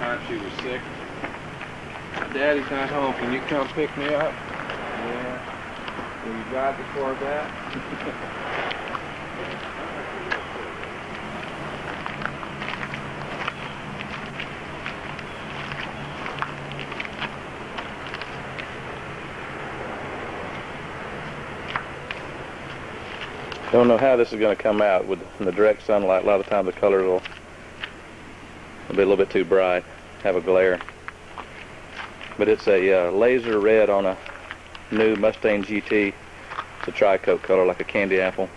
time she was sick. Daddy's not home. Can you come pick me up? Yeah. Will you drive the Corvette? Don't know how this is going to come out with in the direct sunlight. A lot of times the color will be a little bit too bright, have a glare. But it's a uh, laser red on a new Mustang GT. It's a tri-coat color like a candy apple,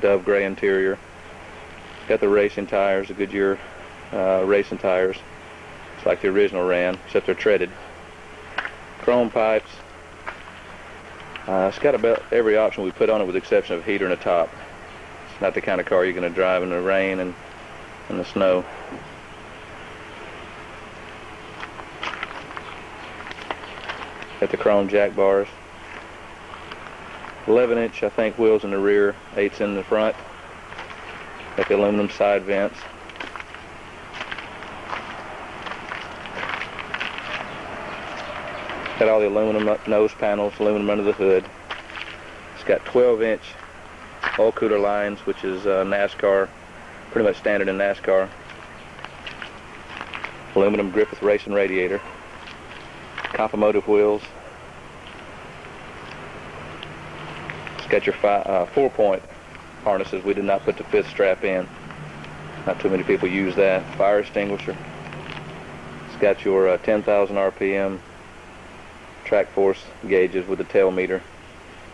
dove gray interior. Got the racing tires, the Goodyear uh, racing tires. It's like the original ran, except they're treaded. Chrome pipes, uh, it's got about every option we put on it with the exception of heater and a top. It's not the kind of car you're going to drive in the rain and in the snow. Got the chrome jack bars. 11 inch I think wheels in the rear, 8s in the front. at the aluminum side vents. Got all the aluminum nose panels, aluminum under the hood. It's got 12 inch oil cooler lines, which is uh, NASCAR, pretty much standard in NASCAR. Aluminum Griffin racing radiator. Compomotive wheels. It's got your uh, four point harnesses. We did not put the fifth strap in. Not too many people use that. Fire extinguisher. It's got your uh, 10,000 RPM track force gauges with the tail meter,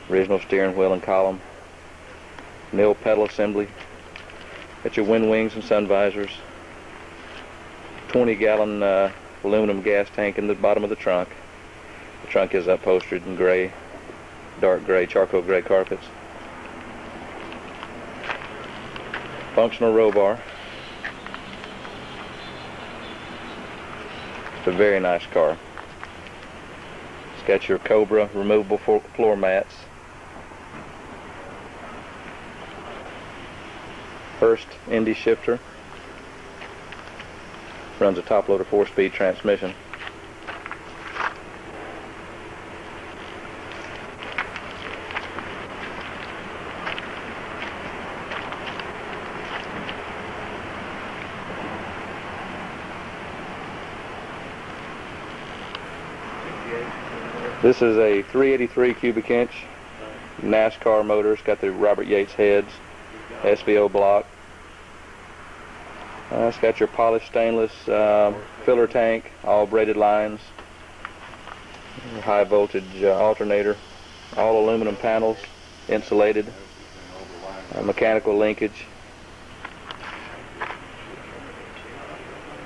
original steering wheel and column, nil pedal assembly, got your wind wings and sun visors, 20 gallon uh, aluminum gas tank in the bottom of the trunk. The trunk is upholstered in gray, dark gray, charcoal gray carpets. Functional row bar. It's a very nice car. It's got your Cobra removable floor mats. Hurst Indy shifter. Runs a top loader four-speed transmission. This is a 383 cubic inch NASCAR motor. It's got the Robert Yates heads, SVO block. Uh, it's got your polished stainless uh, filler tank, all braided lines, high voltage uh, alternator, all aluminum panels, insulated, uh, mechanical linkage.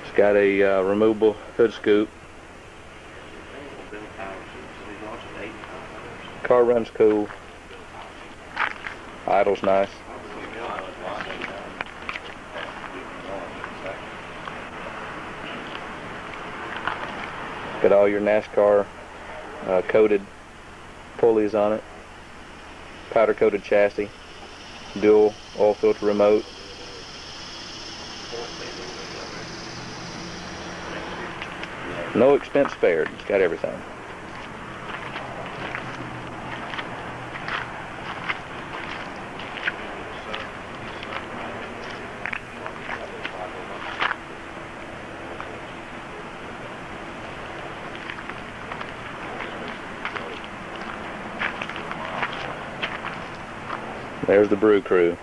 It's got a uh, removable hood scoop Car runs cool. Idle's nice. Got all your NASCAR uh, coated pulleys on it. Powder coated chassis. Dual oil filter remote. No expense spared. It's got everything. There's the brew crew.